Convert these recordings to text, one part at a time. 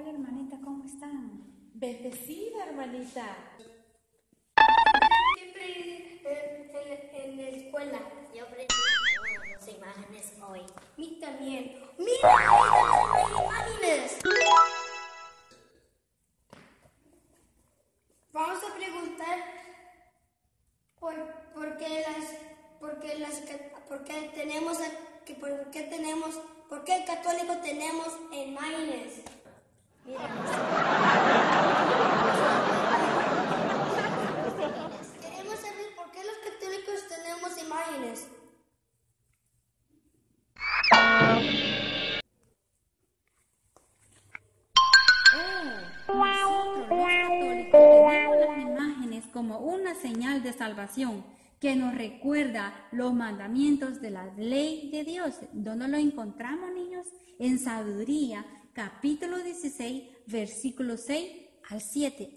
Hola hermanita, ¿cómo están? Bendecida, hermanita. Siempre en, en la escuela. Yo aprendí las imágenes hoy. Mí también. ¡Mira, imágenes! Vamos a preguntar por, por qué las por qué las por qué tenemos por qué tenemos por qué el católico tenemos. Queremos saber por qué los católicos imágenes como una señal de salvación que nos recuerda los mandamientos de la ley de Dios. ¿Dónde lo encontramos, niños? En Sabiduría, capítulo 16, versículo 6 al 7.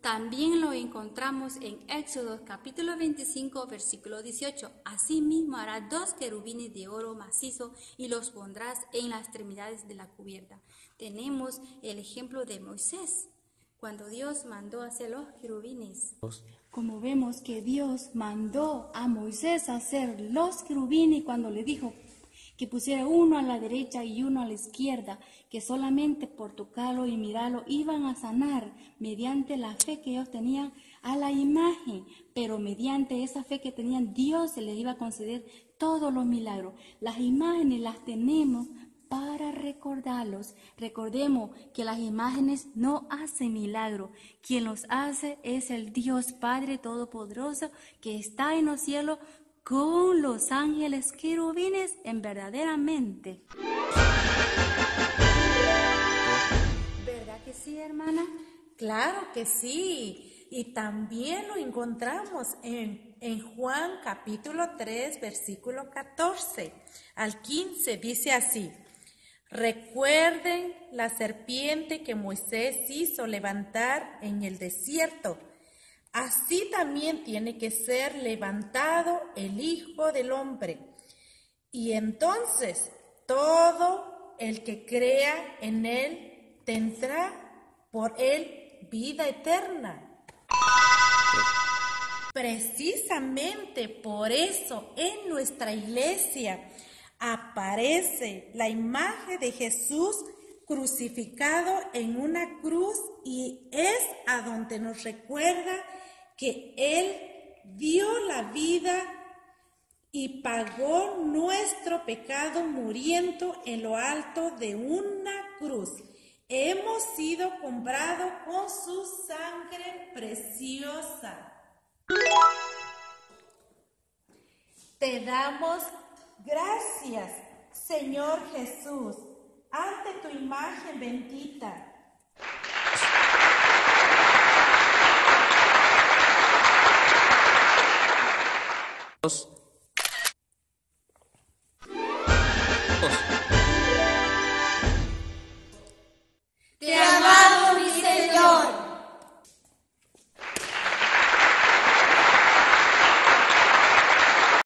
También lo encontramos en Éxodo capítulo 25 versículo 18. Asimismo hará dos querubines de oro macizo y los pondrás en las extremidades de la cubierta. Tenemos el ejemplo de Moisés, cuando Dios mandó hacer los querubines. Como vemos que Dios mandó a Moisés hacer los querubines cuando le dijo que pusiera uno a la derecha y uno a la izquierda, que solamente por tocarlo y mirarlo iban a sanar mediante la fe que ellos tenían a la imagen, pero mediante esa fe que tenían Dios se les iba a conceder todos los milagros. Las imágenes las tenemos para recordarlos. Recordemos que las imágenes no hacen milagro. Quien los hace es el Dios Padre Todopoderoso que está en los cielos con los ángeles querubines en verdaderamente. ¿Verdad que sí, hermana? Claro que sí. Y también lo encontramos en, en Juan capítulo 3, versículo 14 al 15. Dice así. Recuerden la serpiente que Moisés hizo levantar en el desierto. Así también tiene que ser levantado el Hijo del Hombre. Y entonces todo el que crea en Él tendrá por Él vida eterna. Precisamente por eso en nuestra iglesia aparece la imagen de Jesús crucificado en una cruz y es a donde nos recuerda que Él dio la vida y pagó nuestro pecado muriendo en lo alto de una cruz. Hemos sido comprados con su sangre preciosa. Te damos gracias, Señor Jesús, ante tu imagen bendita.